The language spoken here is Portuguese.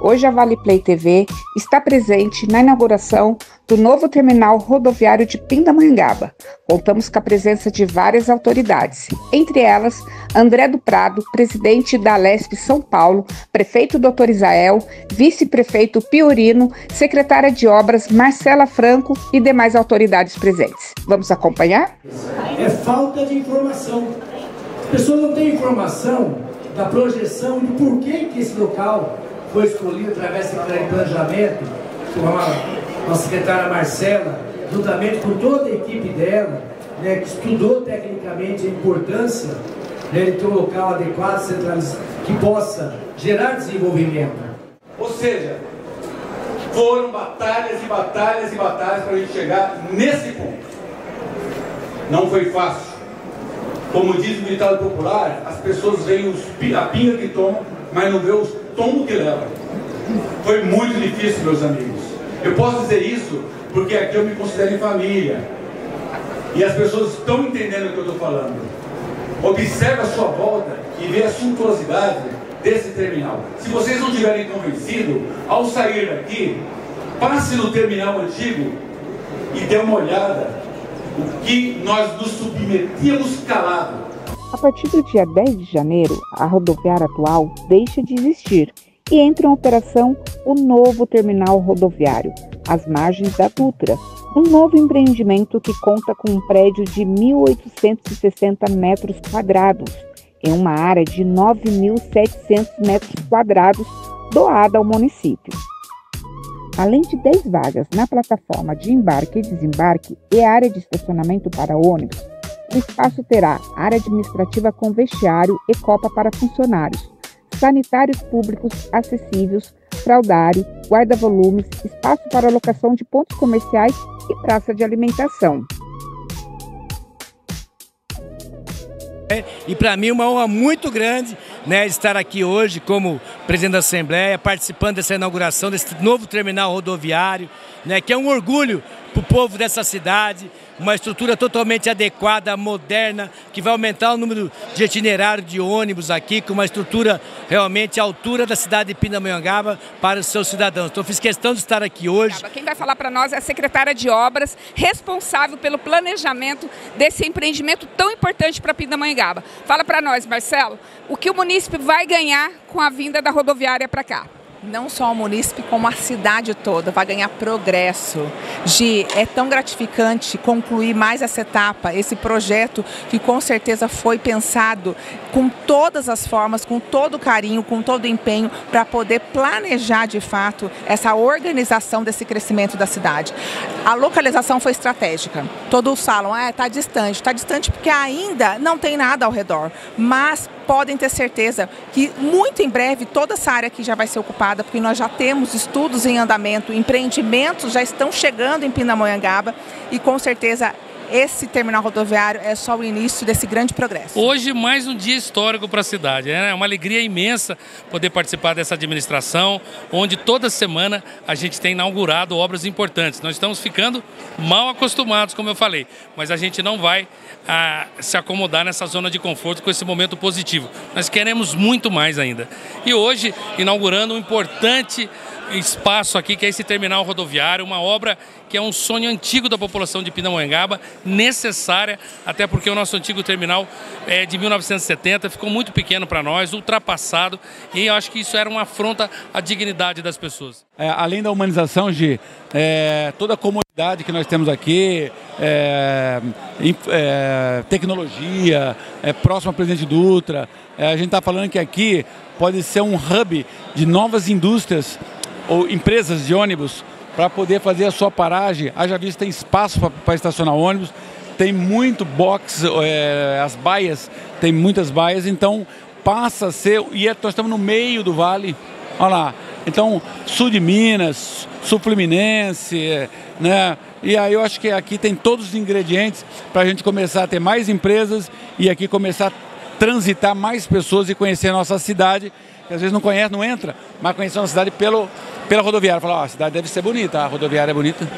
Hoje a Vale Play TV está presente na inauguração do novo terminal rodoviário de Pindamonhangaba. Contamos com a presença de várias autoridades, entre elas André do Prado, presidente da Lesp São Paulo, prefeito Dr. Isael, vice-prefeito Piorino, secretária de obras Marcela Franco e demais autoridades presentes. Vamos acompanhar? É falta de informação. As pessoas não têm informação da projeção e do porquê que esse local foi escolhido através de Planejamento, com a nossa secretária Marcela, juntamente com toda a equipe dela, né, que estudou tecnicamente a importância né, de ter um local adequado, centralizado, que possa gerar desenvolvimento. Ou seja, foram batalhas e batalhas e batalhas para a gente chegar nesse ponto. Não foi fácil. Como diz o ditado popular, as pessoas veem os, a que tomam, mas não vê os tombos que levam. Foi muito difícil, meus amigos. Eu posso dizer isso porque aqui eu me considero em família. E as pessoas estão entendendo o que eu estou falando. Observe a sua volta e vê a suntuosidade desse terminal. Se vocês não tiverem convencido, ao sair daqui, passe no terminal antigo e dê uma olhada o que nós nos submetíamos calado. A partir do dia 10 de janeiro, a rodoviária atual deixa de existir e entra em operação o novo terminal rodoviário, às margens da Dutra, um novo empreendimento que conta com um prédio de 1.860 metros quadrados, em uma área de 9.700 metros quadrados doada ao município. Além de 10 vagas na plataforma de embarque e desembarque e área de estacionamento para ônibus, o espaço terá área administrativa com vestiário e copa para funcionários, sanitários públicos acessíveis, fraudário, guarda-volumes, espaço para alocação de pontos comerciais e praça de alimentação. E para mim uma honra muito grande né, estar aqui hoje como presidente da Assembleia, participando dessa inauguração desse novo terminal rodoviário, né, que é um orgulho para o povo dessa cidade, uma estrutura totalmente adequada, moderna, que vai aumentar o número de itinerário de ônibus aqui, com uma estrutura realmente à altura da cidade de Pindamonhangaba para os seus cidadãos. Então, fiz questão de estar aqui hoje. Quem vai falar para nós é a secretária de Obras, responsável pelo planejamento desse empreendimento tão importante para Pindamonhangaba. Fala para nós, Marcelo, o que o município vai ganhar com a vinda da rodoviária para cá? Não só o munícipe, como a cidade toda vai ganhar progresso. Gi, é tão gratificante concluir mais essa etapa, esse projeto que com certeza foi pensado com todas as formas, com todo carinho, com todo empenho para poder planejar de fato essa organização desse crescimento da cidade. A localização foi estratégica. Todos falam, ah, está distante. Está distante porque ainda não tem nada ao redor. Mas podem ter certeza que muito em breve toda essa área aqui já vai ser ocupada, porque nós já temos estudos em andamento, empreendimentos já estão chegando em Pindamonhangaba e com certeza esse terminal rodoviário é só o início desse grande progresso. Hoje, mais um dia histórico para a cidade. Né? É uma alegria imensa poder participar dessa administração, onde toda semana a gente tem inaugurado obras importantes. Nós estamos ficando mal acostumados, como eu falei, mas a gente não vai a se acomodar nessa zona de conforto com esse momento positivo. Nós queremos muito mais ainda. E hoje, inaugurando um importante espaço aqui, que é esse terminal rodoviário, uma obra que é um sonho antigo da população de Pindamonhangaba, necessária, até porque o nosso antigo terminal é de 1970, ficou muito pequeno para nós, ultrapassado, e eu acho que isso era uma afronta à dignidade das pessoas. É, além da humanização de é, toda a comunidade que nós temos aqui, é, é tecnologia, é, próximo ao presidente Dutra, é, a gente está falando que aqui pode ser um hub de novas indústrias ou empresas de ônibus para poder fazer a sua paragem. Haja visto tem espaço para estacionar ônibus, tem muito box, é, as baias, tem muitas baias, então passa a ser, e é, nós estamos no meio do vale, olha lá, então sul de Minas, sul Fluminense, né? E aí eu acho que aqui tem todos os ingredientes para a gente começar a ter mais empresas e aqui começar a transitar mais pessoas e conhecer a nossa cidade, que às vezes não conhece, não entra, mas conhecer a nossa cidade pelo pela rodoviária. Falar, ó, a cidade deve ser bonita, a rodoviária é bonita.